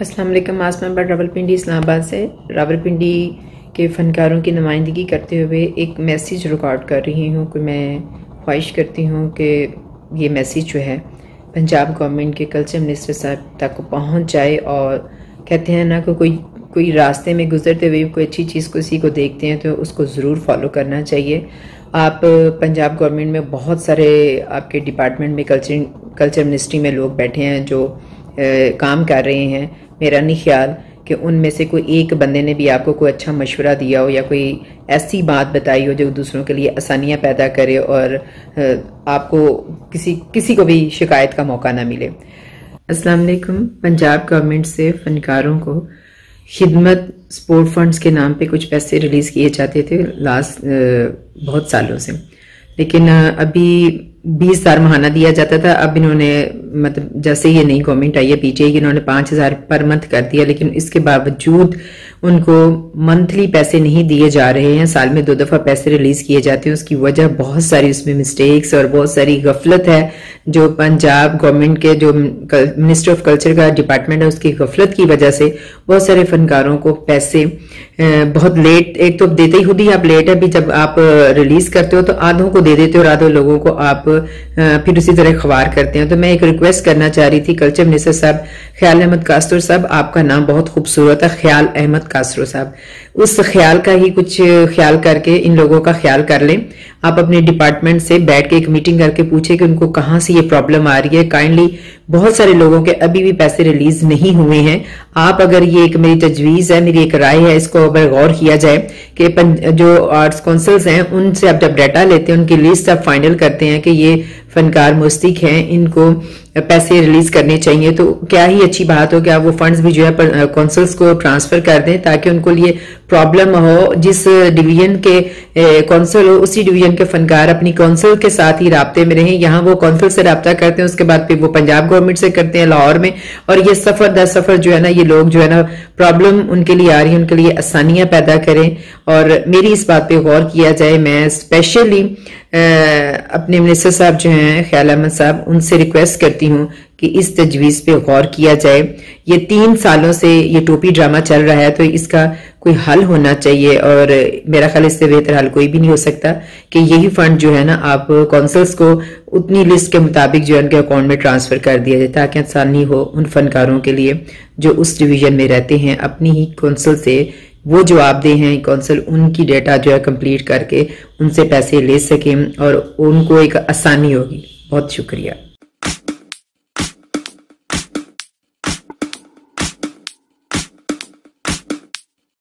अस्सलाम वालेकुम आसमा बट रावलपिंडी इस्लामाबाद से रावलपिंडी के फ़नकारों की नुमाइंदगी करते हुए एक मैसेज रिकॉर्ड कर रही हूँ कि मैं ख्वाहिश करती हूँ कि ये मैसेज जो है पंजाब गवर्नमेंट के कल्चर मिनिस्टर साहब तक पहुँच जाए और कहते हैं ना कि कोई कोई रास्ते में गुजरते हुए कोई अच्छी चीज़ किसी को देखते हैं तो उसको ज़रूर फॉलो करना चाहिए। आप पंजाब गवर्नमेंट में बहुत सारे आपके डिपार्टमेंट में कल्चर कल्चर मिनिस्ट्री में लोग बैठे हैं जो काम कर रहे हैं। मेरा नहीं ख्याल कि उनमें से कोई एक बंदे ने भी आपको कोई अच्छा मशवरा दिया हो या कोई ऐसी बात बताई हो जो दूसरों के लिए आसानियाँ पैदा करे और आपको किसी किसी को भी शिकायत का मौका ना मिले। अस्सलाम वालेकुम। पंजाब गवर्नमेंट से फनकारों को खिदमत स्पोर्ट फंड्स के नाम पे कुछ पैसे रिलीज़ किए जाते थे लास्ट बहुत सालों से। लेकिन अभी बीस हज़ार महाना दिया जाता था। अब इन्होंने मतलब जैसे ये नई गवर्नमेंट आई है पीछे इन्होंने पाँच हज़ार पर मंथ कर दिया, लेकिन इसके बावजूद उनको मंथली पैसे नहीं दिए जा रहे हैं। साल में दो दफ़ा पैसे रिलीज़ किए जाते हैं। उसकी वजह बहुत सारी उसमें मिस्टेक्स और बहुत सारी गफलत है। जो पंजाब गवर्नमेंट के, जो मिनिस्टर ऑफ़ कल्चर का डिपार्टमेंट है, उसकी गफलत की वजह से बहुत सारे फनकारों को पैसे बहुत लेट एक तो देते ही खुद ही आप लेट है। भी जब आप रिलीज़ करते हो तो आधों को दे देते हो और आधों लोगों को आप फिर उसी तरह खबार करते हैं। तो मैं एक रिक्वेस्ट करना चाह रही थी, कल्चर मिनिस्टर साहब, ख्याल अहमद कास्तर साहब, आपका नाम बहुत खूबसूरत है, ख्याल अहमद कास्तर साहब। उस ख्याल का ही कुछ ख्याल करके, इन लोगों का ख्याल कर लें। आप अपने डिपार्टमेंट से बैठ के एक मीटिंग करके पूछे कि उनको कहाँ से ये प्रॉब्लम आ रही है। काइंडली बहुत सारे लोगों के अभी भी पैसे रिलीज़ नहीं हुए हैं। आप अगर ये एक मेरी तजवीज है, मेरी एक राय है, इसको अगर गौर किया जाए कि जो आर्ट्स काउंसिल्स हैं, उनसे आप जब डाटा लेते हैं, उनकी लिस्ट आप फाइनल करते हैं कि ये फनकार मुस्तिक हैं, इनको पैसे रिलीज़ करने चाहिए। तो क्या ही अच्छी बात हो, क्या वो फंड्स भी जो है कौंसल्स को ट्रांसफ़र कर दें ताकि उनको लिए प्रॉब्लम हो। जिस डिवीज़न के कौंसल हो, उसी डिवीज़न के फनकार अपनी कौंसल के साथ ही रबते में रहें। यहाँ वो कौंसल से रबता करते हैं, उसके बाद फिर वो पंजाब गवर्नमेंट से करते हैं, लाहौर में। और ये सफ़र दर सफ़र जो है ना, ये लोग जो है ना प्रॉब्लम उनके लिए आ रही है, उनके लिए आसानियाँ पैदा करें। और मेरी इस बात पर गौर किया जाए, मैं स्पेशली अपने मिनिस्टर साहब जो हैं ख्याल अहमद साहब, उनसे रिक्वेस्ट करती हूँ कि इस तजवीज़ पे गौर किया जाए। ये तीन सालों से ये टोपी ड्रामा चल रहा है तो इसका कोई हल होना चाहिए और मेरा ख्याल इससे बेहतर हल कोई भी नहीं हो सकता कि यही फंड जो है ना, आप कौंसल्स को उतनी लिस्ट के मुताबिक जो है उनके अकाउंट में ट्रांसफ़र कर दिया जाए, ताकि आसानी हो उन फनकारों के लिए जो उस डिवीज़न में रहते हैं, अपनी ही कौंसल से वो जवाबदेह हैं कौंसल उनकी डेटा जो है कंप्लीट करके उनसे पैसे ले सकें और उनको एक आसानी होगी। बहुत शुक्रिया।